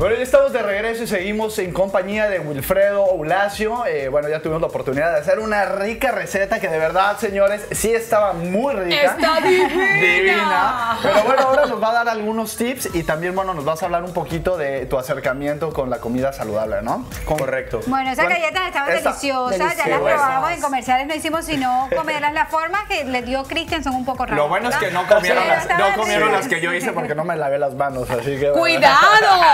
Bueno, ya estamos de regreso y seguimos en compañía de Wilfredo Oulacio. Eh, bueno, ya tuvimos la oportunidad de hacer una rica receta que de verdad, señores, sí estaba muy rica. Está divina. Divina. Pero bueno, ahora nos va a dar algunos tips y también, bueno, nos vas a hablar un poquito de tu acercamiento con la comida saludable, ¿no? Con- Correcto. Bueno, esas Bueno, galletas estaban esa- deliciosas, ya las probamos en comerciales, no hicimos sino comerlas. Las formas que le dio Cristian son un poco raras. Lo bueno es que no comieron, las, no comieron las que yo hice porque no me lavé las manos, así que... ¡Cuidado!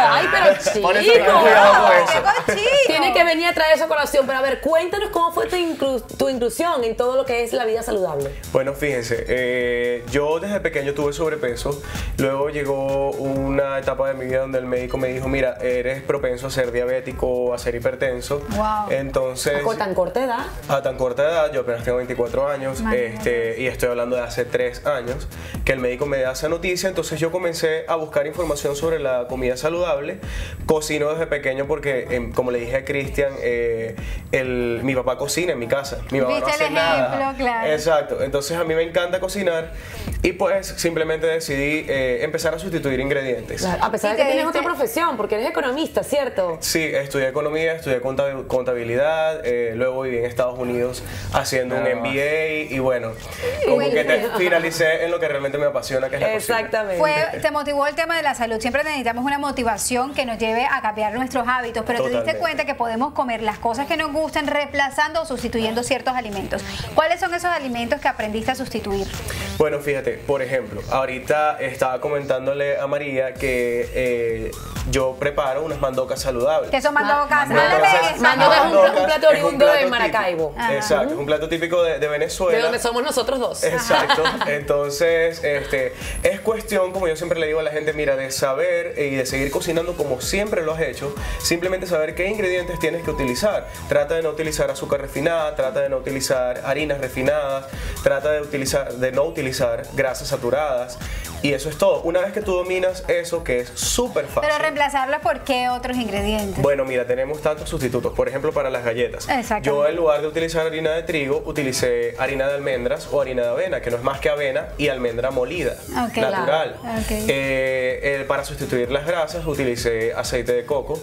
¡Ay, pero Por eso chico! Tiene que venir a traer esa colación, pero a ver, cuéntanos cómo fue tu, inclu- tu inclusión en todo lo que es la vida saludable. Bueno, fíjense, eh, yo desde pequeño tuve sobrepeso, luego llegó una etapa de mi vida donde el médico me dijo, mira, eres propenso a ser diabético, a ser hipertenso. Wow. Entonces, Con tan corta edad. a tan corta edad, yo apenas tengo 24 años, este, y estoy hablando de hace 3 años, que el médico me da esa noticia, entonces yo comencé a buscar información sobre la comida saludable, cocino desde pequeño porque, em, como le dije a Cristian, eh, el- mi papá cocina en mi casa, mi mamá no hace el nada. ejemplo, claro. Exacto, entonces a mí me encanta cocinar y pues simplemente decidí eh, empezar a sustituir ingredientes. A pesar de que tienes diste- otra profesión, porque eres economista, ¿cierto? Sí, estudié economía, estudié contabi- contabilidad, eh, luego viví en Estados Unidos haciendo un. MBA y bueno, como que te- finalicé en lo que realmente me apasiona, que es la cocina. Exactamente. Fue, te motivó el tema de la salud. Siempre necesitamos una motivación que nos lleve a cambiar nuestros hábitos, pero te diste cuenta que podemos comer las cosas que nos gustan reemplazando o sustituyendo ciertos alimentos. ¿Cuáles son esos alimentos que aprendiste a sustituir? Bueno, fíjate, por ejemplo, ahorita estaba comentándole a María que eh, yo preparo unas mandocas saludables. Que son mandocas. mandocas. Mandocas es un- plato oriundo de Maracaibo. típico. Exacto, es un plato típico de, de Venezuela. De donde somos nosotros dos. Exacto. Entonces, este, es cuestión, como yo siempre le digo a la gente, mira, de saber y de seguir cocinando como siempre lo has hecho, simplemente saber qué ingredientes tienes que utilizar. Trata de no utilizar azúcar refinada, trata de no utilizar harinas refinadas, trata de utilizar de no utilizar grasas saturadas y eso es todo. Una vez que tú dominas eso que es súper fácil. Pero reemplazarlos por qué otros ingredientes. Bueno, mira, tenemos tantos sustitutos. Por ejemplo, para las galletas. Yo en lugar de utilizar harina de trigo, utilicé harina de almendras o harina de avena, que no es más que avena y almendra molida, natural. Claro. Eh, eh, para sustituir las grasas, utilicé aceite de coco.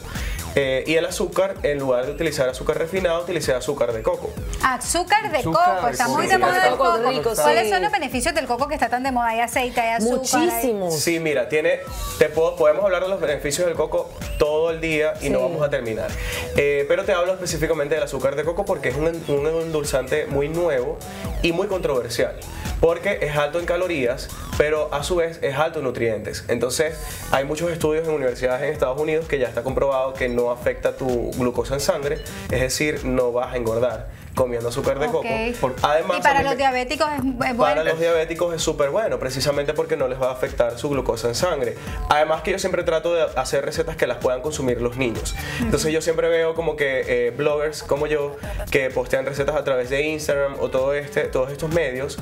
Eh, y el azúcar, en lugar de utilizar azúcar refinado, utilicé azúcar de coco. Azúcar de Azúcar coco, está muy de moda el coco, coco. rico, ¿Cuáles sí. son los beneficios del coco que está tan de moda? Hay aceite, hay azúcar. hay- Muchísimos. Sí, mira, tiene, te puedo, podemos hablar de los beneficios del coco todo el día y no Sí. vamos a terminar. Eh, pero te hablo específicamente del azúcar de coco porque es un, un endulzante muy nuevo y muy controversial. Porque es alto en calorías, pero a su vez es alto en nutrientes. Entonces, hay muchos estudios en universidades en Estados Unidos que ya está comprobado que no afecta tu glucosa en sangre, es decir, no vas a engordar comiendo azúcar de Ok. coco. Por- Además, y para los diabéticos es, es bueno. para los diabéticos es súper bueno, precisamente porque no les va a afectar su glucosa en sangre. Además que yo siempre trato de hacer recetas que las puedan consumir los niños. Entonces yo siempre veo como que eh, bloggers como yo que postean recetas a través de Instagram o todo este, todos estos medios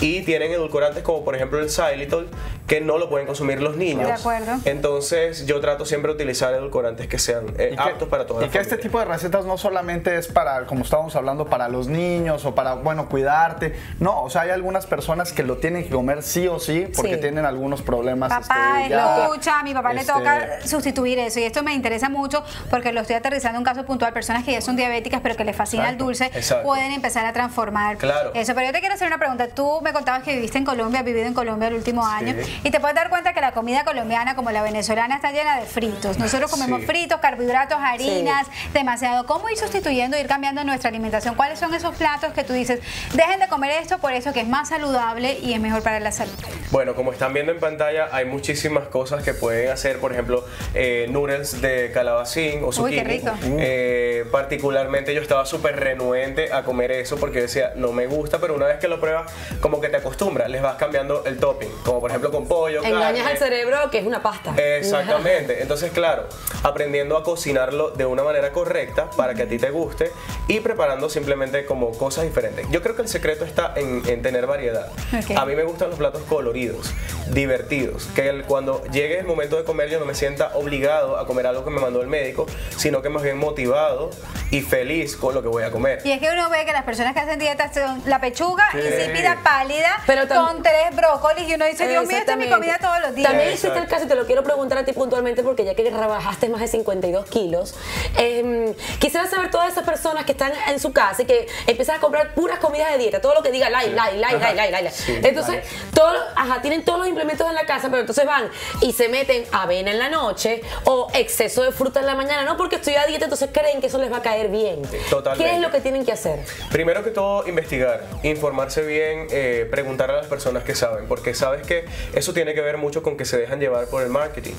y tienen edulcorantes como por ejemplo el xylitol que no lo pueden consumir los niños. De acuerdo. Entonces yo trato siempre de utilizar edulcorantes que sean eh, Y que- aptos para toda Y la que este tipo de recetas no solamente es para, como estábamos hablando, para los niños o para, bueno, cuidarte. No, o sea, hay algunas personas que lo tienen que comer sí o sí porque Sí. tienen algunos problemas. Papá este, ya, escucha, a mi papá este, le toca sustituir eso y esto me interesa mucho porque lo estoy aterrizando en un caso puntual, personas que ya son diabéticas pero que les fascina Exacto, el dulce, exacto. pueden empezar a transformar Claro. eso. Pero yo te quiero hacer una pregunta, tú me contabas que viviste en Colombia, has vivido en Colombia el último año y te puedes dar cuenta que la comida colombiana como la venezolana está llena de fritos. Nosotros comemos Sí. fritos, carbohidratos, harinas, demasiado. ¿Cómo ir sustituyendo, ir cambiando nuestra alimentación? ¿Cuáles son esos platos que tú dices, dejen de comer esto por eso que es más saludable y es mejor para la salud? Bueno, como están viendo en pantalla, hay muchísimas cosas que pueden hacer. Por ejemplo, eh, noodles de calabacín o Uy, zucchini. qué rico. Eh, particularmente yo estaba súper renuente a comer eso porque decía, no me gusta, pero una vez que lo pruebas, como que te acostumbras, les vas cambiando el topping. Como por ejemplo con pollo, Engañas carne. al cerebro que es una pasta. Exactamente. Entonces, claro, aprendiendo a cocinarlo de una manera correcta para que a ti te guste y preparando simplemente simplemente como cosas diferentes. Yo creo que el secreto está en, tener variedad. A mí me gustan los platos coloridos, divertidos, que cuando llegue el momento de comer yo no me sienta obligado a comer algo que me mandó el médico, sino que más bien motivado y feliz con lo que voy a comer. Y es que uno ve que las personas que hacen dieta son la pechuga insípida, pálida, con tres brócolis y uno dice, Dios mío, esta es mi comida todos los días. También existe el caso, y te lo quiero preguntar a ti puntualmente porque ya que rebajaste más de 52 kilos, eh, quisiera saber todas esas personas que están en su casa y que empiezan a comprar puras comidas de dieta, todo lo que diga like, like, like, like, like, like. entonces, todo, ajá, tienen todos los implementos en la casa, pero entonces van y se meten avena en la noche o exceso de fruta en la mañana, no porque estoy a dieta, entonces creen que eso les va a caer bien. Totalmente. ¿Qué es lo que tienen que hacer? Primero que todo, investigar, informarse bien, eh, preguntar a las personas que saben, porque sabes que eso tiene que ver mucho con que se dejan llevar por el marketing.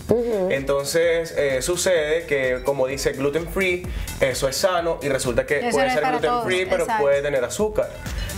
Entonces, eh, sucede que, como dice gluten free, eso es sano y resulta que puede ser gluten free, pero puede tener azúcar.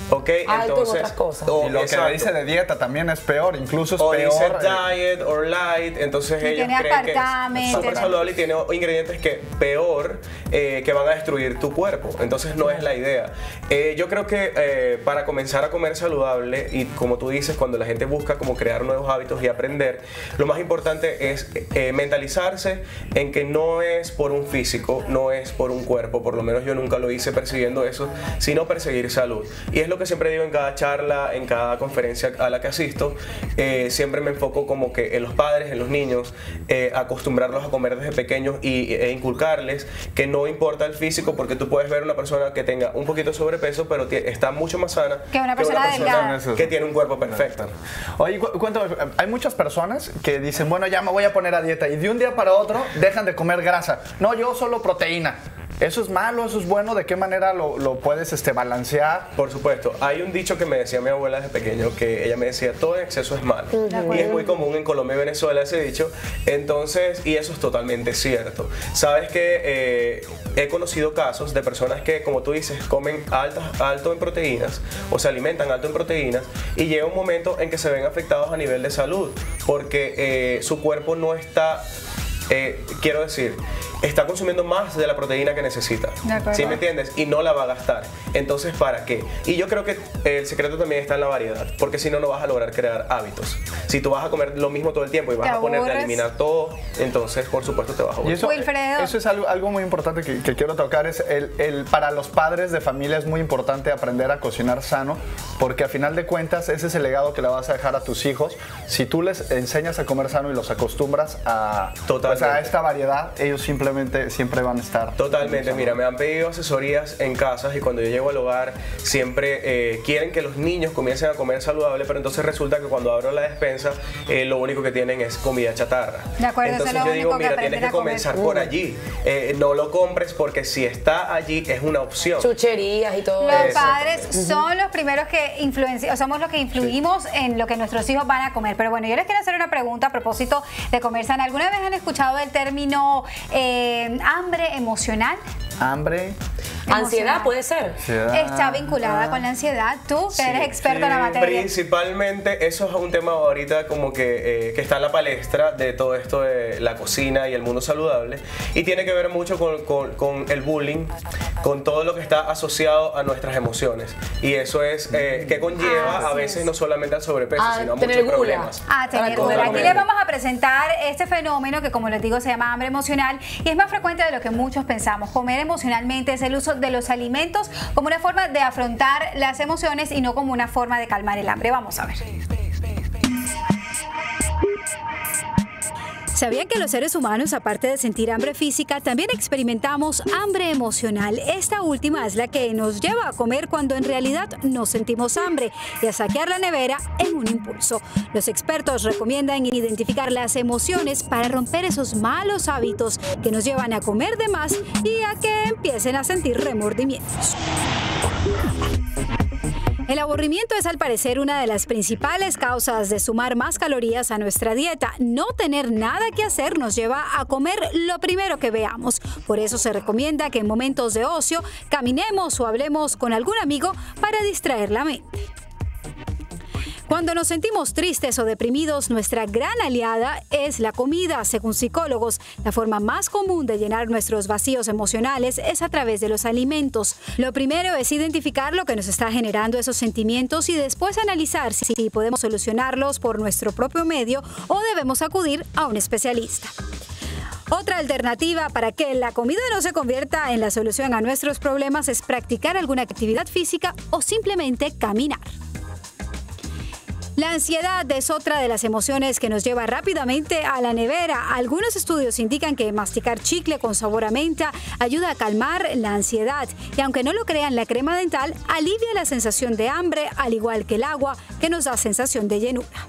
Ok, entonces. otras cosas. y lo que dice de dieta también es peor, incluso es o peor. Dice diet or light, entonces ellos creen que es súper saludable y tiene ingredientes que peor eh, que van a destruir tu cuerpo. Entonces no es la idea. Eh, yo creo que eh, para comenzar a comer saludable y como tú dices, cuando la gente busca como crear nuevos hábitos y aprender, lo más importante es mentalizarse en que no es por un físico, no es por un cuerpo, por lo menos yo nunca lo hice persiguiendo eso, sino perseguir salud. Y es lo que siempre digo en cada charla, en cada conferencia a la que asisto, eh, siempre me enfoco como que en los padres, en los niños, eh, acostumbrarlos a comer desde pequeños y, e inculcarles que no importa el físico, porque tú puedes ver una persona que tenga un poquito de sobrepeso, pero está mucho más sana que una persona, que, tiene un cuerpo perfecto. Oye, cuéntame, hay muchas personas que dicen, bueno, ya me voy a poner a dieta y de un día para otro dejan de comer grasa. No, yo solo proteína. ¿Eso es malo? ¿Eso es bueno? ¿De qué manera lo, puedes este, balancear? Por supuesto. Hay un dicho que me decía mi abuela desde pequeño, que ella me decía, todo en exceso es malo. Y es muy común en Colombia y Venezuela ese dicho. Entonces, y eso es totalmente cierto. Sabes que eh, he conocido casos de personas que, como tú dices, comen alto, alto en proteínas o se alimentan alto en proteínas y llega un momento en que se ven afectados a nivel de salud porque eh, su cuerpo no está, eh, quiero decir, está consumiendo más de la proteína que necesita. ¿Sí me entiendes? Y no la va a gastar. Entonces, ¿para qué? Y yo creo que el secreto también está en la variedad, porque si no, no vas a lograr crear hábitos. Si tú vas a comer lo mismo todo el tiempo y vas a ponerte a eliminar todo, entonces, por supuesto, te vas a aburrir. Eso, eso, es algo, algo muy importante que, quiero tocar, es el, el, para los padres de familia es muy importante aprender a cocinar sano, porque a final de cuentas ese es el legado que le vas a dejar a tus hijos. Si tú les enseñas a comer sano y los acostumbras a, pues, a esta variedad, ellos simplemente siempre van a estar. Totalmente, mira, me han pedido asesorías en casas y cuando yo llego al hogar siempre eh, quieren que los niños comiencen a comer saludable, pero entonces resulta que cuando abro la despensa eh, lo único que tienen es comida chatarra. De acuerdo, entonces yo digo, mira, tienes que comenzar por allí. Eh, no lo compres porque si está allí es una opción. Chucherías y todo Los padres son los primeros que influencian, somos los que influimos en lo que nuestros hijos van a comer. Pero bueno, yo les quiero hacer una pregunta a propósito de comer sana. ¿Alguna vez han escuchado el término hambre emocional. Hambre Ansiedad puede ser. Está vinculada con la ansiedad. Tú, que eres experto en la materia. Principalmente, eso es un tema ahorita como que, eh, que está en la palestra de todo esto de la cocina y el mundo saludable. Y tiene que ver mucho con, con, el bullying, con todo lo que está asociado a nuestras emociones. Y eso es eh, que conlleva a veces no solamente al sobrepeso, sino a muchos problemas. A tener gula. Aquí les vamos a presentar este fenómeno que, como les digo, se llama hambre emocional y es más frecuente de lo que muchos pensamos. Comer emocionalmente es el uso de los alimentos como una forma de afrontar las emociones y no como una forma de calmar el hambre. Vamos a ver. ¿Sabían que los seres humanos, aparte de sentir hambre física, también experimentamos hambre emocional? Esta última es la que nos lleva a comer cuando en realidad no sentimos hambre y a saquear la nevera en un impulso. Los expertos recomiendan identificar las emociones para romper esos malos hábitos que nos llevan a comer de más y a que empiecen a sentir remordimientos. El aburrimiento es al parecer una de las principales causas de sumar más calorías a nuestra dieta. No tener nada que hacer nos lleva a comer lo primero que veamos. Por eso se recomienda que en momentos de ocio caminemos o hablemos con algún amigo para distraer la mente. Cuando nos sentimos tristes o deprimidos, nuestra gran aliada es la comida. Según psicólogos, la forma más común de llenar nuestros vacíos emocionales es a través de los alimentos. Lo primero es identificar lo que nos está generando esos sentimientos y después analizar si podemos solucionarlos por nuestro propio medio o debemos acudir a un especialista. Otra alternativa para que la comida no se convierta en la solución a nuestros problemas es practicar alguna actividad física o simplemente caminar. La ansiedad es otra de las emociones que nos lleva rápidamente a la nevera. Algunos estudios indican que masticar chicle con sabor a menta ayuda a calmar la ansiedad y aunque no lo crean, la crema dental alivia la sensación de hambre al igual que el agua que nos da sensación de llenura.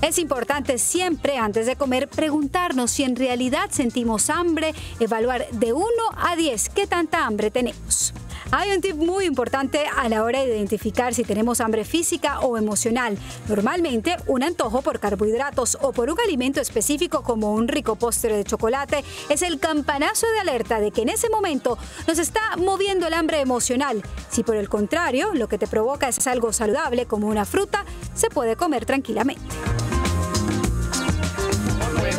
Es importante siempre antes de comer preguntarnos si en realidad sentimos hambre, evaluar de 1 a 10 qué tanta hambre tenemos. Hay un tip muy importante a la hora de identificar si tenemos hambre física o emocional. Normalmente, un antojo por carbohidratos o por un alimento específico como un rico postre de chocolate es el campanazo de alerta de que en ese momento nos está moviendo el hambre emocional. Si por el contrario, lo que te provoca es algo saludable como una fruta, se puede comer tranquilamente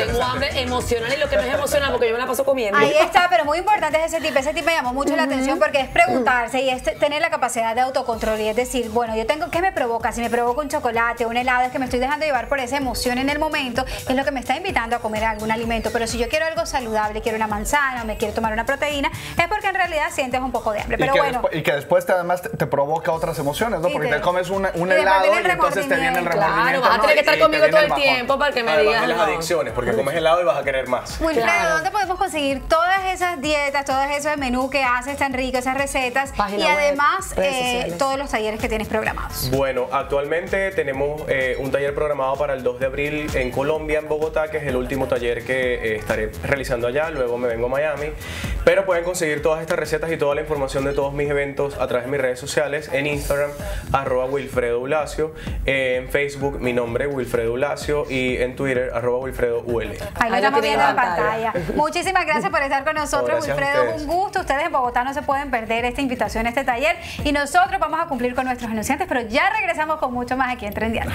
tengo hambre emocional y lo que no es emocional porque yo me la paso comiendo. Ahí está, pero muy importante es ese tipo. Ese tipo me llamó mucho la atención porque es preguntarse y es tener la capacidad de autocontrol y es decir, bueno, yo tengo, ¿qué me provoca? Si me provoca un chocolate, un helado, es que me estoy dejando llevar por esa emoción en el momento, es lo que me está invitando a comer algún alimento. Pero si yo quiero algo saludable, quiero una manzana o me quiero tomar una proteína, es porque en realidad sientes un poco de hambre. Pero y bueno. y que después te, además te, provoca otras emociones, ¿no? Porque te, comes un helado y entonces te viene el remordimiento. Claro, vas a tener que estar conmigo todo el tiempo para que me digas. las adicciones, porque comes helado y vas a querer más. Wilfredo, ¿dónde podemos conseguir todas esas dietas, todos esos menús que haces tan ricos, esas recetas y además eh, todos los talleres que tienes programados? Bueno, actualmente tenemos eh, un taller programado para el 2 de abril en Colombia, en Bogotá, que es el último taller que eh, estaré realizando allá. Luego me vengo a Miami. Pero pueden conseguir todas estas recetas y toda la información de todos mis eventos a través de mis redes sociales en Instagram, arroba Wilfredo Ulacio, en Facebook mi nombre, Wilfredo Ulacio, y en Twitter, arroba Wilfredo Ahí lo viendo en pantalla. Muchísimas gracias por estar con nosotros, Wilfredo. Un gusto. Ustedes en Bogotá no se pueden perder esta invitación este taller. Y nosotros vamos a cumplir con nuestros anunciantes, pero ya regresamos con mucho más aquí en Trendiana.